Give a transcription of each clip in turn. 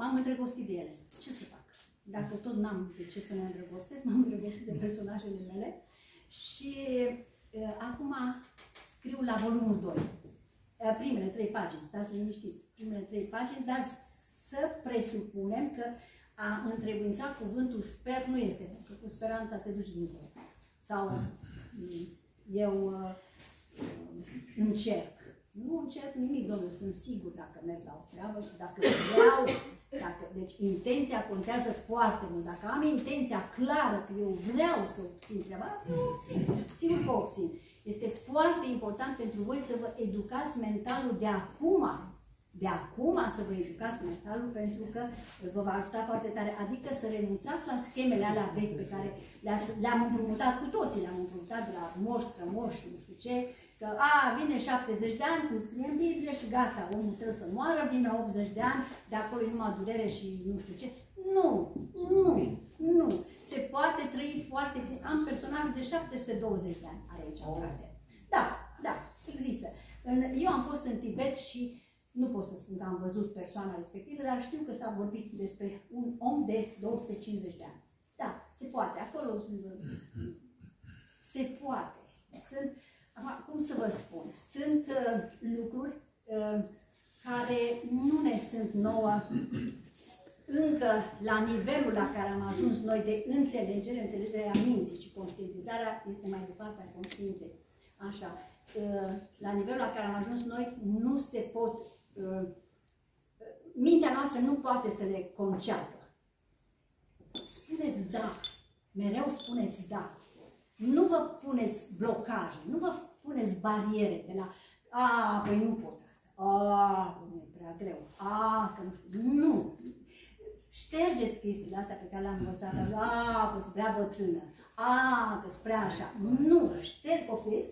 m-am îndrăgostit de ele. Ce să fac? Dacă tot n-am de ce să mă îndrăgostesc, m-am îndrăgostit de personajele mele și uh, acum scriu la volumul 2. Uh, primele trei pagini, stați liniștiți, primele trei pagini, dar să presupunem că a întrebuința cuvântul sper nu este, pentru că cu speranța te duci dincolo. Sau mm, eu uh, încerc. Nu încerc nimic, domnule, sunt sigur dacă merg la o treabă și dacă vreau, dacă, deci intenția contează foarte mult. Dacă am intenția clară că eu vreau să obțin treaba, eu obțin, sigur că obțin. Este foarte important pentru voi să vă educați mentalul de acum, de acum să vă educați mentalul pentru că vă va ajuta foarte tare. Adică să renunțați la schemele alea vechi pe care le-am împrumutat cu toții, le-am împrumutat de la moș, strămoș, nu știu ce, că a, vine 70 de ani, cum scrie în Biblie și gata, omul trebuie să moară, vine 80 de ani, de acolo numai durere și nu știu ce. Nu, nu, nu. Se poate trăi foarte bine. Am personajul de 720 de ani, are aici oh. Da, da, există. Eu am fost în Tibet și nu pot să spun că am văzut persoana respectivă, dar știu că s-a vorbit despre un om de 250 de ani. Da, se poate. Acolo se poate. Sunt, cum să vă spun, sunt uh, lucruri uh, care nu ne sunt nouă încă la nivelul la care am ajuns noi de înțelegere, înțelegerea minții și conștientizarea este mai departe a conștiinței. Așa. Uh, la nivelul la care am ajuns noi nu se pot Uh, mintea noastră nu poate să le conceapă. Spuneți da. Mereu spuneți da. Nu vă puneți blocaje, nu vă puneți bariere de la a, păi nu pot asta, a, nu e prea greu, a, că nu știu, nu. Ștergeți chestiile astea pe care le-am învățat, a, că sunt prea bătrână, a, că sunt prea așa. Nu, șterg, poftiți?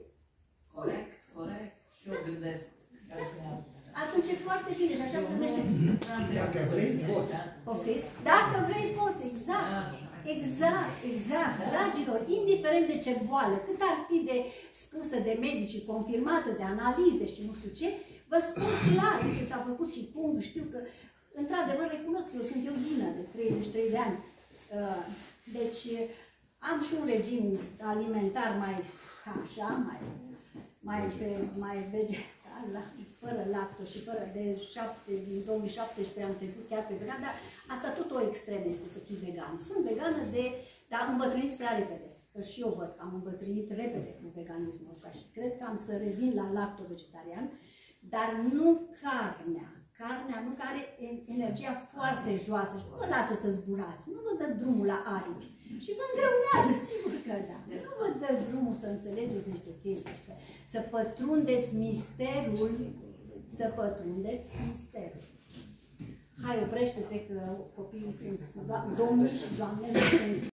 Corect, corect. Și eu gândesc atunci e foarte bine și așa gândește. Dacă vrei, poți. Poftiți? Dacă vrei, poți, exact. Exact, exact. Dragilor, indiferent de ce boală, cât ar fi de spusă de medici, confirmată de analize și nu știu ce, vă spun clar, că s-a făcut cipung, știu că, într-adevăr, recunosc că eu sunt eughină de 33 de ani. Uh, deci, am și un regim alimentar mai așa, mai, mai, pe, mai vegetal, fără lacto și fără de 7, din 2017 am trecut chiar pe vegan, dar asta tot o extrem este să fii vegan. Sunt vegană de, dar îmbătrâniți prea repede. Că și eu văd că am îmbătrânit repede cu veganismul ăsta și cred că am să revin la lacto-vegetarian, dar nu carnea. Carnea nu care energia foarte joasă și nu vă lasă să zburați, nu vă dă drumul la aripi. Și vă îngreunează, sigur că da. Nu vă dă drumul să înțelegeți niște chestii, să, să pătrundeți misterul să pătrundeți misterul. Hai, oprește-te că copiii sunt domnii și doamnele sunt